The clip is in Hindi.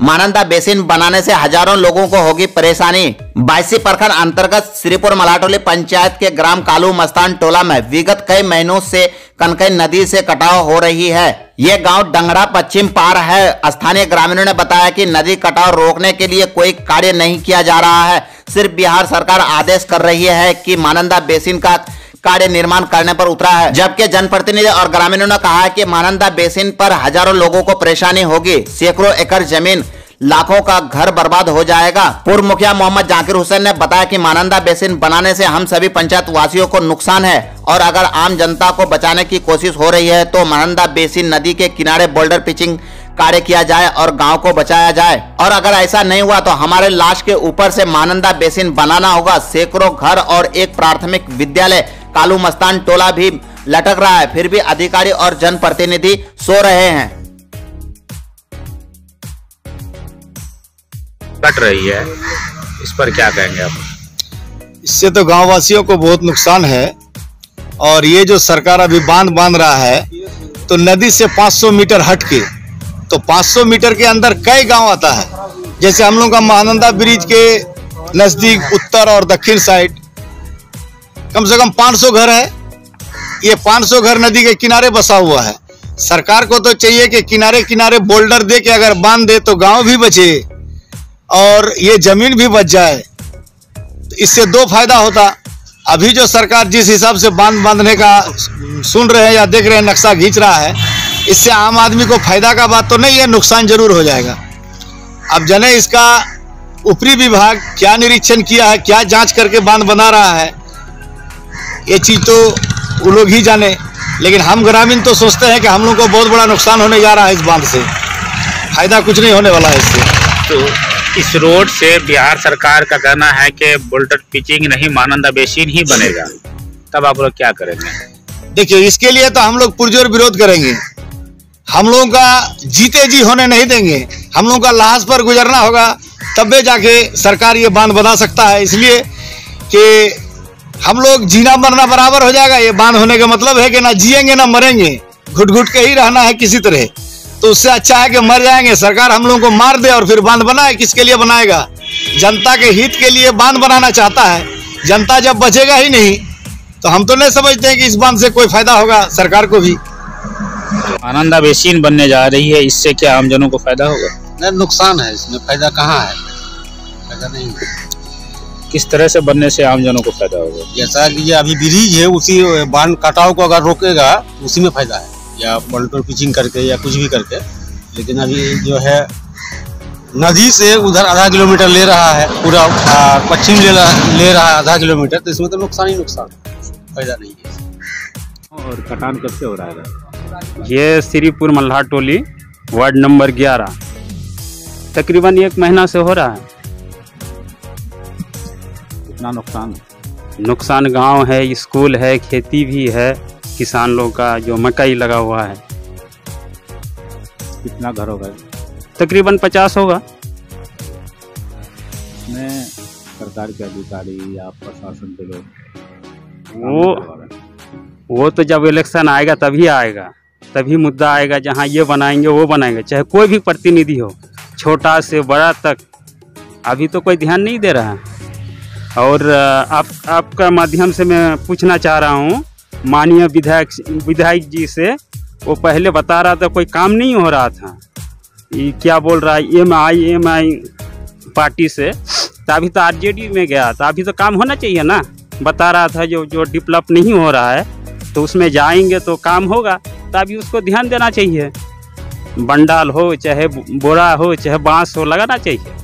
मानंदा बेसिन बनाने से हज़ारों लोगों को होगी परेशानी। बाईसी प्रखंड अंतर्गत श्रीपुर मलाटोली पंचायत के ग्राम कालू मस्तान टोला में विगत कई महीनों से कनकई नदी से कटाव हो रही है। ये गाँव डंगड़ा पश्चिम पार है। स्थानीय ग्रामीणों ने बताया कि नदी कटाव रोकने के लिए कोई कार्य नहीं किया जा रहा है। सिर्फ़ बिहार सरकार आदेश कर रही है कि मानंदा बेसिन का कार्य निर्माण करने पर उतरा है। जबकि जनप्रतिनिधि और ग्रामीणों ने कहा कि मानंदा बेसिन पर हज़ारों लोगों को परेशानी होगी। सैकड़ों एकड़ ज़मीन लाखों का घर बर्बाद हो जाएगा। पूर्व मुखिया मोहम्मद जाकिर हुसैन ने बताया कि मानंदा बेसिन बनाने से हम सभी पंचायत वासियों को नुकसान है और अगर आम जनता को बचाने की कोशिश हो रही है तो मानंदा बेसिन नदी के किनारे बोल्डर पिचिंग कार्य किया जाए और गाँव को बचाया जाए। और अगर ऐसा नहीं हुआ तो हमारे लाश के ऊपर से मानंदा बेसिन बनाना होगा। सैकड़ों घर और एक प्राथमिक विद्यालय कालू मस्तान टोला भी लटक रहा है फिर भी अधिकारी और जनप्रतिनिधि सो रहे हैं। कट रही है। इस पर क्या कहेंगे आप? इससे तो गाँव वासियों को बहुत नुकसान है और ये जो सरकार अभी बाँध बाँध रहा है तो नदी से 500 मीटर हट के तो 500 मीटर के अंदर कई गाँव आता है। जैसे हम लोग का महानंदा ब्रिज के नज़दीक उत्तर और दक्षिण साइड कम से कम 500 घर है। ये 500 घर नदी के किनारे बसा हुआ है। सरकार को तो चाहिए कि किनारे किनारे बोल्डर दे के अगर बाँध दे तो गाँव भी बचे और ये ज़मीन भी बच जाए। तो इससे दो फ़ायदा होता। अभी जो सरकार जिस हिसाब से बाँध बांधने का सुन रहे हैं या देख रहे हैं, नक्शा खींच रहा है, इससे आम आदमी को फ़ायदा का बात तो नहीं है, नुकसान ज़रूर हो जाएगा। अब जने इसका ऊपरी विभाग क्या निरीक्षण किया है, क्या जाँच करके बाँध बना रहा है ये चीज़ तो वो लोग ही जाने लेकिन हम ग्रामीण तो सोचते हैं कि हम लोग को बहुत बड़ा नुकसान होने जा रहा है इस बाँध से। फ़ायदा कुछ नहीं होने वाला है इससे। तो इस रोड से बिहार सरकार का कहना है कि बोल्डर पिचिंग नहीं मानंदा बेसिन ही बनेगा। तब आप लोग क्या करेंगे? देखिए इसके लिए तो हम लोग पुरजोर विरोध करेंगे। हम लोगों का जीते जी होने नहीं देंगे। हम लोगों का लाश पर गुजरना होगा तबे जाके सरकार ये बाँध बना सकता है। इसलिए कि हम लोग जीना मरना बराबर हो जाएगा। ये बाँध होने का मतलब है कि ना जिएँगे ना मरेंगे। घुट घुट के ही रहना है किसी तरह। तो उससे अच्छा है कि मर जाएँगे। सरकार हम लोगों को मार दे और फिर बाँध बनाए किसके लिए बनाएगा? जनता के हित के लिए बाँध बनाना चाहता है। जनता जब बचेगा ही नहीं तो हम तो नहीं समझते हैं कि इस बाँध से कोई फ़ायदा होगा सरकार को भी। मानंदा बेसिन बनने जा रही है इससे क्या आमजनों को फ़ायदा होगा? नहीं नुकसान है इसमें। फ़ायदा कहाँ है? फ़ायदा नहीं है। किस तरह से बनने से आम जनों को फ़ायदा होगा? जैसा कि ये अभी ब्रिज है उसी बाँध कटाव को अगर रोकेगा उसी में फ़ायदा है। या बोल्टर पिचिंग करके या कुछ भी करके। लेकिन अभी जो है नदी से उधर आधा किलोमीटर ले रहा है पूरा पश्चिम ले रहा ले रहा है आधा किलोमीटर तो इसमें तो नुकसान ही नुकसान है। फ़ायदा नहीं है। और कटान कब से हो रहा है? ये श्रीपुर मल्हार टोली वार्ड नंबर 11 तकरीबन एक महीना से हो रहा है। कितना नुकसान नुकसान गाँव है स्कूल है खेती भी है किसान लोग का जो मकई लगा हुआ है। कितना घर होगा? तकरीबन पचास होगा। इसमें सरकार के अधिकारी या प्रशासन के लोग वो वो तो जब इलेक्शन आएगा तभी आएगा तभी मुद्दा आएगा जहाँ ये बनाएँगे वो बनाएँगे चाहे कोई भी प्रतिनिधि हो छोटा से बड़ा तक अभी तो कोई ध्यान नहीं दे रहा है। और आप, आपका माध्यम से मैं पूछना चाह रहा हूँ, माननीय विधायक विधायक जी से, वो पहले बता रहा था कोई काम नहीं हो रहा था। ये क्या बोल रहा है? M I M I party से। तो अभी तो आरजेडी में गया था। अभी तो काम होना चाहिए ना। बता रहा था जो जो डेवलप नहीं हो रहा है तो उसमें जाएँगे तो काम होगा। तो अभी उसको ध्यान देना चाहिए। बंडाल हो, चाहे बोरा हो, चाहे बाँस हो, लगाना चाहिए।